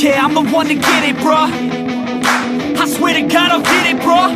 Yeah, I'm the one to get it, bruh. I swear to God I'll get it, bruh.